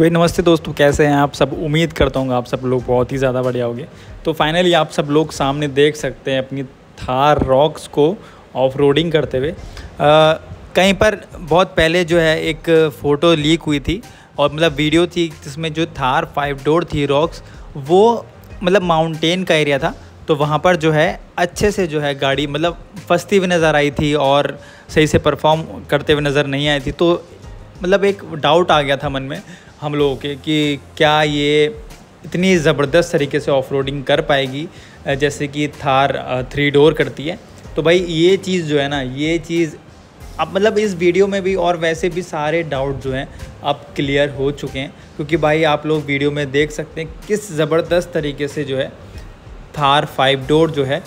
वही नमस्ते दोस्तों कैसे हैं आप? सब उम्मीद करता हूँ आप सब लोग बहुत ही ज़्यादा बढ़िया होंगे। तो फाइनली आप सब लोग सामने देख सकते हैं अपनी थार रॉक्स को ऑफ़ रोडिंग करते हुए। कहीं पर बहुत पहले जो है एक फ़ोटो लीक हुई थी और मतलब वीडियो थी जिसमें जो थार फाइव डोर थी रॉक्स वो मतलब माउंटेन का एरिया था। तो वहाँ पर जो है अच्छे से जो है गाड़ी मतलब फंसती हुई नज़र आई थी और सही से परफॉर्म करते हुए नज़र नहीं आई थी। तो मतलब एक डाउट आ गया था मन में हम लोगों के कि क्या ये इतनी ज़बरदस्त तरीके से ऑफ़ कर पाएगी जैसे कि थार थ्री डोर करती है। तो भाई ये चीज़ जो है ना, ये चीज़ अब मतलब इस वीडियो में भी और वैसे भी सारे डाउट जो हैं अब क्लियर हो चुके हैं, क्योंकि भाई आप लोग वीडियो में देख सकते हैं किस ज़बरदस्त तरीके से जो है थार फाइव डोर जो है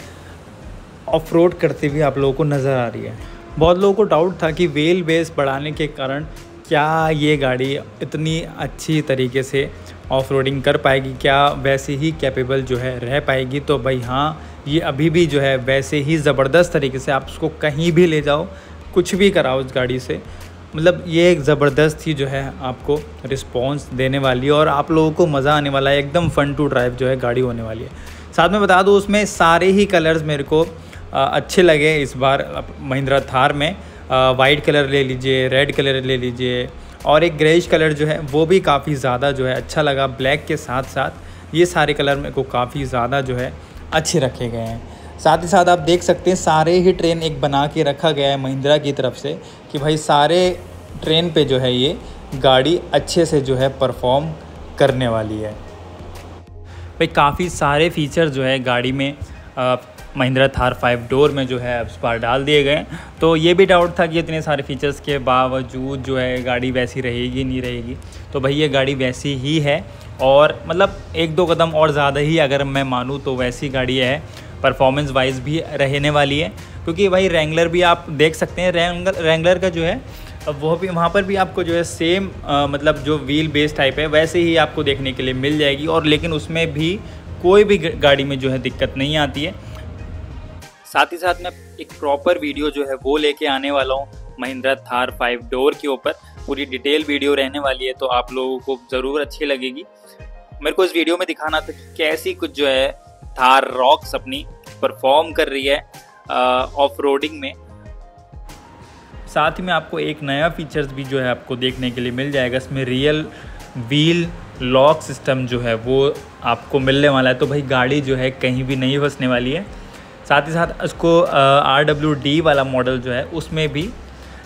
ऑफ़ करते हुए आप लोगों को नज़र आ रही है। बहुत लोगों को डाउट था कि वेल बेस बढ़ाने के कारण क्या ये गाड़ी इतनी अच्छी तरीके से ऑफ़ रोडिंग कर पाएगी? क्या वैसे ही कैपेबल जो है रह पाएगी? तो भाई हाँ ये अभी भी जो है वैसे ही ज़बरदस्त तरीके से आप उसको कहीं भी ले जाओ, कुछ भी कराओ उस गाड़ी से मतलब ये एक ज़बरदस्त ही जो है आपको रिस्पॉन्स देने वाली है और आप लोगों को मज़ा आने वाला है, एकदम फ़न टू ड्राइव जो है गाड़ी होने वाली है। साथ में बता दूँ, उसमें सारे ही कलर्स मेरे को अच्छे लगे इस बार महिंद्रा थार में। वाइट कलर ले लीजिए रेड कलर ले लीजिए, और एक ग्रेइश कलर जो है, वो भी काफ़ी ज़्यादा जो है अच्छा लगा ब्लैक के साथ साथ ये सारे कलर मेरे को काफ़ी ज़्यादा जो है अच्छे रखे गए हैं। साथ ही साथ आप देख सकते हैं, सारे ही ट्रेन एक बना के रखा गया है महिंद्रा की तरफ़ से कि भाई सारे ट्रेन पे जो है ये गाड़ी अच्छे से जो है परफॉर्म करने वाली है। भाई काफ़ी सारे फीचर जो है गाड़ी में महिंद्रा थार फाइव डोर में जो है उस पर डाल दिए गए। तो ये भी डाउट था कि इतने सारे फीचर्स के बावजूद जो है गाड़ी वैसी रहेगी नहीं रहेगी। तो भाई ये गाड़ी वैसी ही है और मतलब एक दो कदम और ज़्यादा ही अगर मैं मानूँ तो वैसी गाड़ी है परफॉर्मेंस वाइज भी रहने वाली है। क्योंकि भाई रेंगलर भी आप देख सकते हैं रेंगलर रेंगलर का जो है वो भी वहाँ पर भी आपको जो है सेम आ, मतलब जो व्हील बेस टाइप है वैसे ही आपको देखने के लिए मिल जाएगी और लेकिन उसमें भी कोई भी गाड़ी में जो है दिक्कत नहीं आती है। साथ ही साथ मैं एक प्रॉपर वीडियो जो है वो लेके आने वाला हूँ महिंद्रा थार फाइव डोर के ऊपर। पूरी डिटेल वीडियो रहने वाली है तो आप लोगों को ज़रूर अच्छी लगेगी। मेरे को इस वीडियो में दिखाना था कि कैसी कुछ जो है थार रॉक्स अपनी परफॉर्म कर रही है ऑफ़ रोडिंग में। साथ ही में आपको एक नया फीचर्स भी जो है आपको देखने के लिए मिल जाएगा। इसमें रियल व्हील लॉक सिस्टम जो है वो आपको मिलने वाला है। तो भाई गाड़ी जो है कहीं भी नहीं फंसने वाली है। साथ ही साथ उसको आर डब्ल्यू डी वाला मॉडल जो है उसमें भी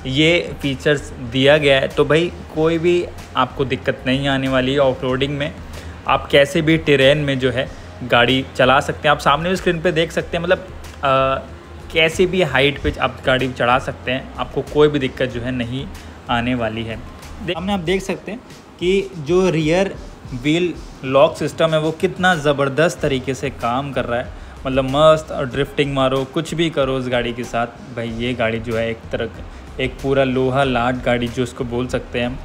ये फीचर्स दिया गया है। तो भाई कोई भी आपको दिक्कत नहीं आने वाली है ऑफ़ में। आप कैसे भी ट्रेन में जो है गाड़ी चला सकते हैं। आप सामने भी स्क्रीन पे देख सकते हैं मतलब आ, कैसे भी हाइट पे आप गाड़ी चढ़ा सकते हैं। आपको कोई भी दिक्कत जो है नहीं आने वाली है। सामने आप देख सकते हैं कि जो रियर व्हील लॉक सिस्टम है वो कितना ज़बरदस्त तरीके से काम कर रहा है। मतलब मस्त और ड्रिफ्टिंग मारो, कुछ भी करो उस गाड़ी के साथ। भाई, ये गाड़ी जो है एक तरह एक पूरा लोहा लाट गाड़ी जो उसको बोल सकते हैं हम,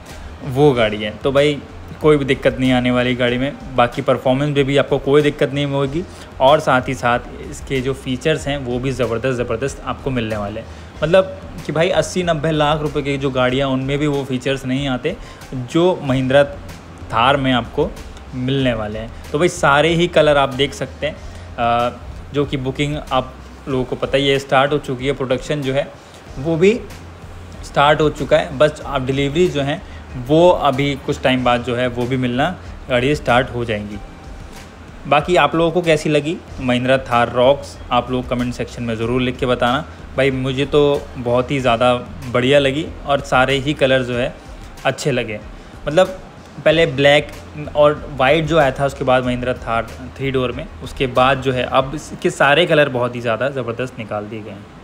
वो गाड़ी है। तो भाई, कोई भी दिक्कत नहीं आने वाली गाड़ी में। बाकी परफॉर्मेंस में भी आपको कोई दिक्कत नहीं होगी। और साथ ही साथ इसके जो फीचर्स हैं, वो भी ज़बरदस्त ज़बरदस्त आपको मिलने वाले हैं। मतलब कि भाई, अस्सी नब्बे लाख रुपए की जो गाड़ियाँ, उनमें भी वो फीचर्स नहीं आते, जो महिंद्रा थार में आपको मिलने वाले हैं। तो भाई, सारे ही कलर आप देख सकते हैं। जो कि बुकिंग आप लोगों को पता ही है स्टार्ट हो चुकी है प्रोडक्शन जो है, वो भी स्टार्ट हो चुका है। बस आप डिलीवरी जो है, वो अभी कुछ टाइम बाद जो है, वो भी मिलना गाड़ी स्टार्ट हो जाएँगी। बाकी आप लोगों को कैसी लगी? महिंद्रा थार रॉक्स आप लोग कमेंट सेक्शन में ज़रूर लिख के बताना। भाई, मुझे तो बहुत ही ज़्यादा बढ़िया लगी और सारे ही कलर जो है, अच्छे लगे। मतलब पहले ब्लैक और वाइट जो आया था, उसके बाद महिंद्रा थार, थ्री डोर में। उसके बाद जो है, अब इसके सारे कलर बहुत ही ज़्यादा ज़बरदस्त निकाल दिए गए हैं।